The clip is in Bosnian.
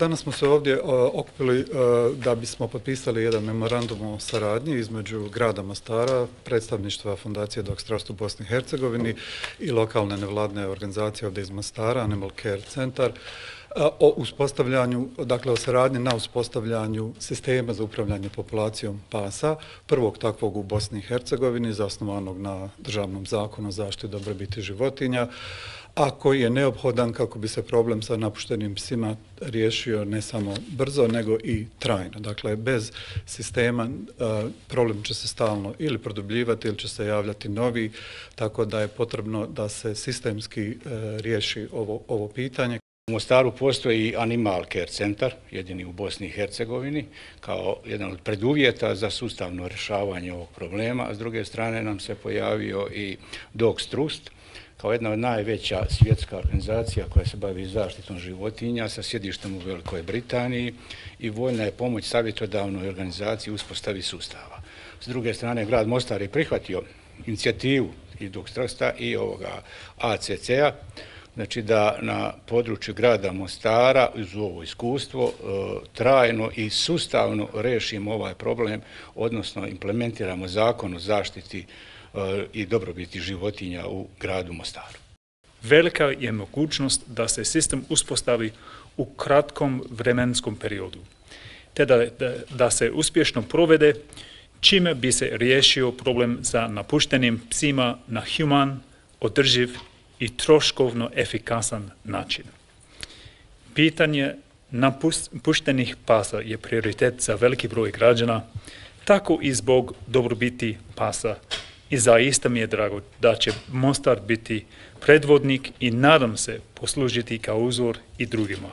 Danas smo se ovdje e, okupili e, da bismo potpisali jedan memorandum o saradnji između grada Mostara, predstavništva Fondacije Dok Strast u Bosni i Hercegovini i lokalne nevladne organizacije ovdje iz Mostara, Animal Care Centar, o uspostavljanju, dakle o saradnji na uspostavljanju sistema za upravljanje populacijom pasa, prvog takvog u Bosni i Hercegovini, zasnovanog na državnom zakonu o zaštiti dobrobiti životinja, a koji je neophodan kako bi se problem sa napuštenim psima riješio ne samo brzo, nego i trajno. Dakle, bez sistema e, problem će se stalno ili produbljivati ili će se javljati novi, tako da je potrebno da se sistemski e, riješi ovo, ovo pitanje. U Mostaru postoji Animal Care Centar, jedini u Bosni i Hercegovini, kao jedan od preduvjeta za sustavno rešavanje ovog problema. A s druge strane nam se pojavio i Dogs Trust, kao jedna od najveća svjetska organizacija koja se bavi zaštitom životinja sa sjedištem u Velikoj Britaniji i voljna je pomoć savjetodavnoj organizaciji uspostavi sustava. S druge strane, grad Mostar je prihvatio inicijativu i Dogs Trusta i ovoga ACC-a, znači da na području grada Mostara uz ovo iskustvo e, trajno i sustavno rešimo ovaj problem, odnosno implementiramo zakon o zaštiti e, i dobrobiti životinja u gradu Mostaru. Velika je mogućnost da se sistem uspostavi u kratkom vremenskom periodu, te da, da, da se uspješno provede čime bi se riješio problem za napuštenim psima na human, održiv i troškovno efikasan način. Pitanje napuštenih pasa je prioritet za veliki broj građana, tako i zbog dobrobiti pasa. I zaista mi je drago da će Mostar biti predvodnik i nadam se poslužiti kao uzor i drugima.